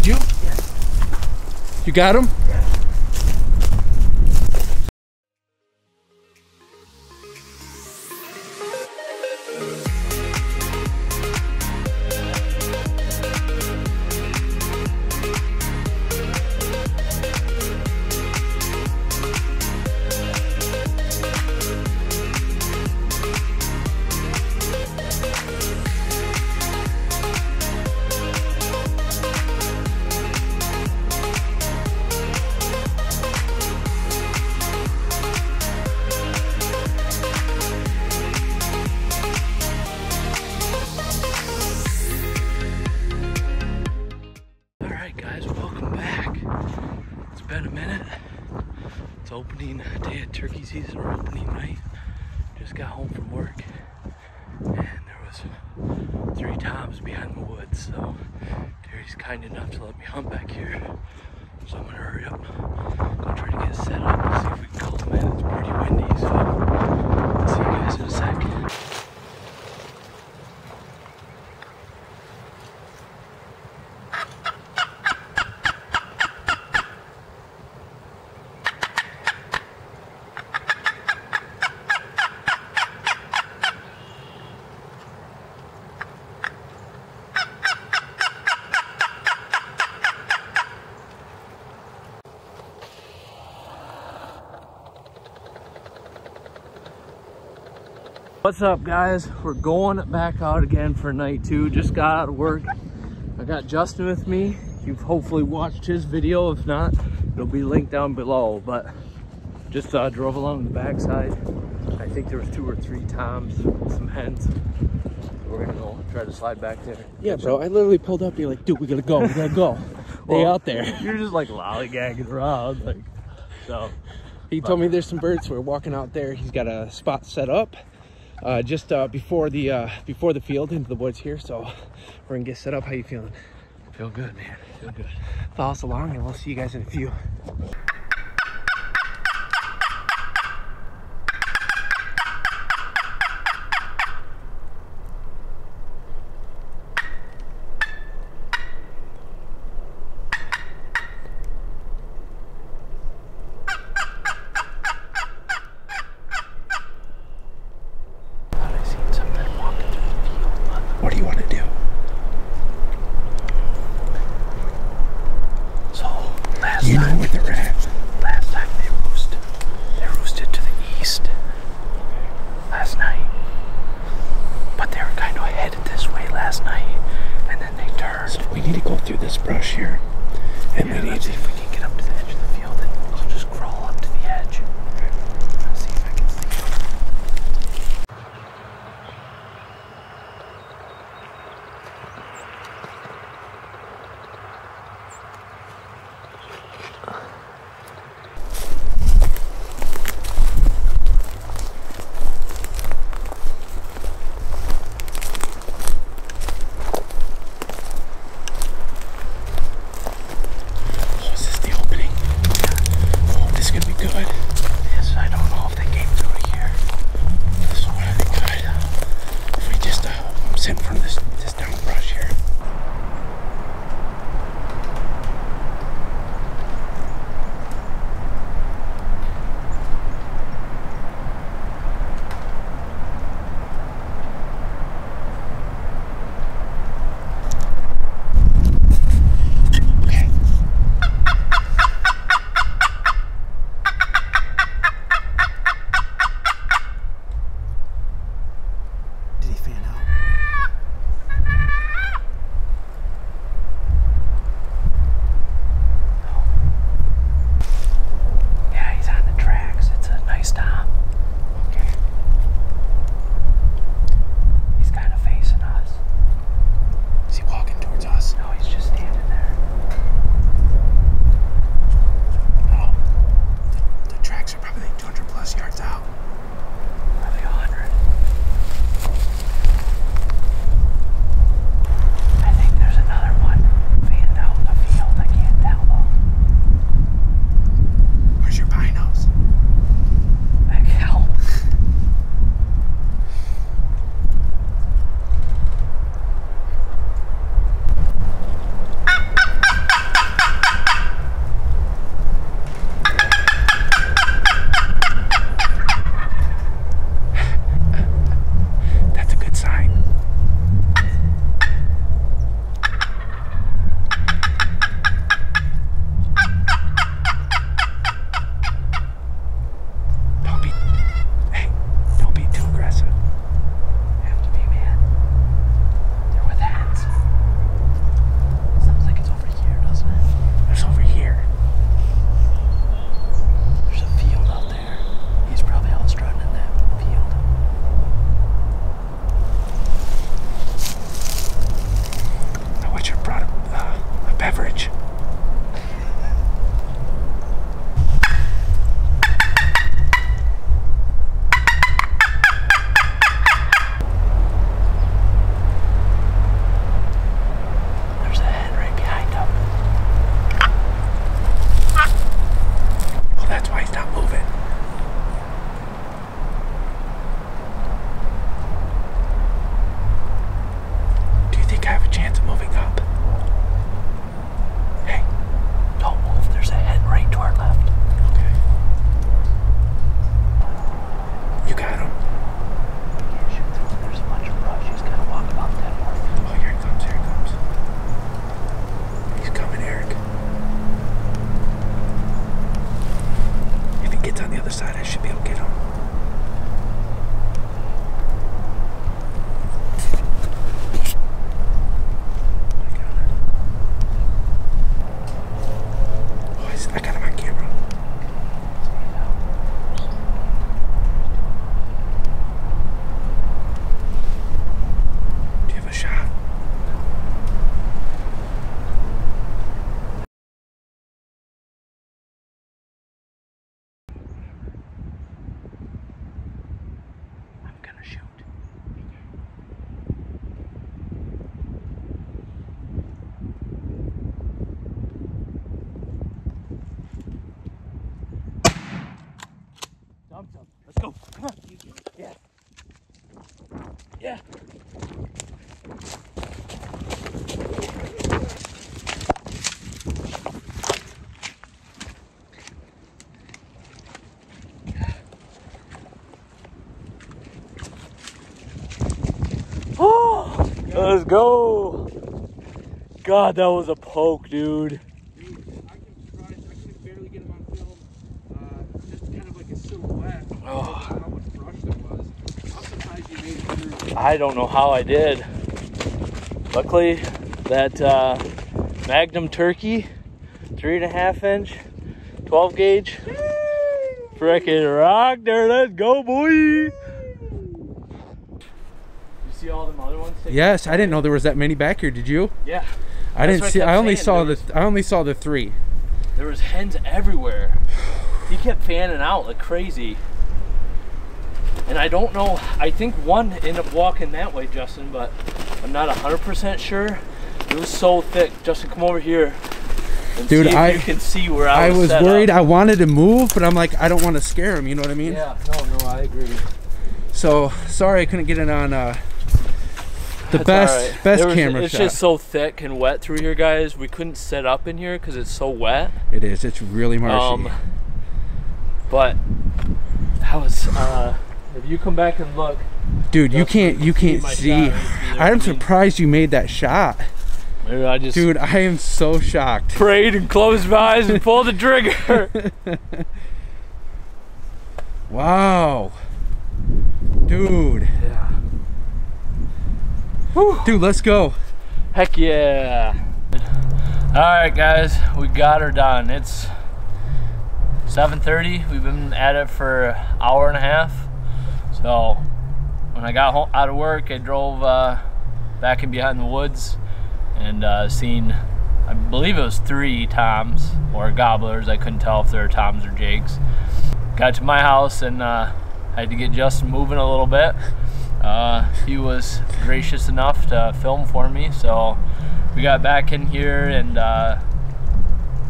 go. Come on. Did you? You got him? All been a minute. It's opening day of turkey season or opening night. Just got home from work, and there was three toms behind the woods. So Terry's kind enough to let me hunt back here. So I'm gonna hurry up, go try to get set up, and see if we can call them in. It's pretty windy, so I'll see you guys in a sec. What's up guys? We're going back out again for night two. Just got out of work. I got Justin with me. You've hopefully watched his video. If not, it'll be linked down below. But just uh, drove along the backside. I think there was two or three toms, some hens. We're gonna go try to slide back there. Yeah, bro. I literally pulled up. You're like, dude, we gotta go. We gotta go. they Well, out there. You're just like lollygagging around, like so. He told me there's some birds. We're walking out there. He's got a spot set up uh, just uh, before the uh, before the field into the woods here. So we're gonna get set up. How you feeling? Feel good, man. Feel good. Follow us along, and we'll see you guys in a few. this brush here, and yeah, we need Yeah. Oh, let's go. God, that was a poke, dude. Dude, I can surprised. I could barely get him on film. Uh, just kind of like a silhouette. Oh. How much brush there was. I'm surprised you made it through. I don't know how I did. Luckily, that uh, Magnum turkey, three and a half inch, 12 gauge, freaking rock there. Let's go, boy. You see all them other ones? Yes, I didn't know there was that many back here. Did you? Yeah. I didn't what I see. I only saw there the. I only saw the three. There was hens everywhere. He kept fanning out like crazy. And I don't know, I think one ended up walking that way, Justin, but I'm not 100% sure. It was so thick. Justin, come over here. Dude, I- you can see where I I was was worried. up. I wanted to move, but I'm like, I don't want to scare him. You know what I mean? Yeah, no, no, I agree. So sorry I couldn't get it on uh, the That's best right. best was- camera It's shot. just so thick and wet through here, guys. We couldn't set up in here because it's so wet. It is. It's really marshy. Um, but that was. If you come back and look, Dude, you can't you can't my see. shot right through there. I'm surprised you made that shot. maybe I just Dude, I am so shocked. prayed and closed my eyes and pulled the trigger. Wow. Dude. yeah. Dude, let's go. Heck yeah. All right, guys, we got her done. It's 7:30. We've been at it for an hour and a half. So when I got home, out of work, I drove uh, back in behind the woods and uh, seen, I believe it was three toms or gobblers. I couldn't tell if they were toms or jakes. Got to my house and uh, had to get Justin moving a little bit. Uh, he was gracious enough to film for me, so we got back in here and uh,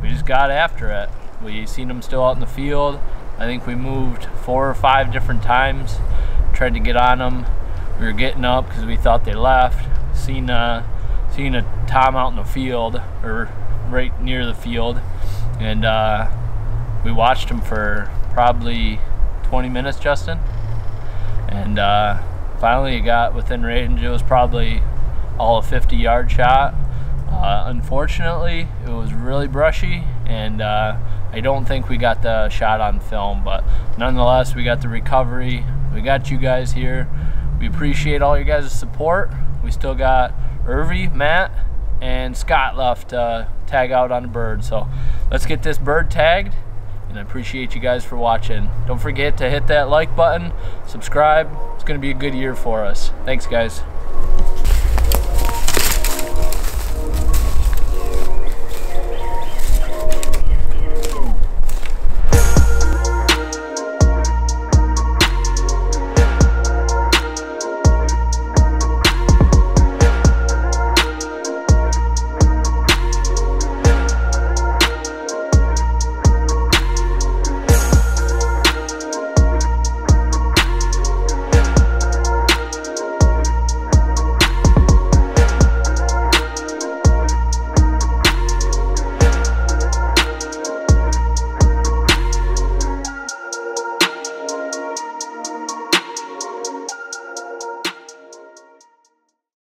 we just got after it. We seen them still out in the field. I think we moved four or five different times, tried to get on them. We were getting up because we thought they left. Seen uh, seen a tom out in the field or right near the field, and uh, we watched him for probably 20 minutes, Justin. And uh, finally, it got within range. It was probably all a 50 yard shot. Uh, unfortunately, it was really brushy, and uh, I don't think we got the shot on film. But nonetheless, we got the recovery. We got you guys here. We appreciate all your guys' support. We still got Irvy, Matt, and Scott left to tag out on the bird. So let's get this bird tagged. And I appreciate you guys for watching. Don't forget to hit that like button, subscribe. It's going to be a good year for us. Thanks, guys.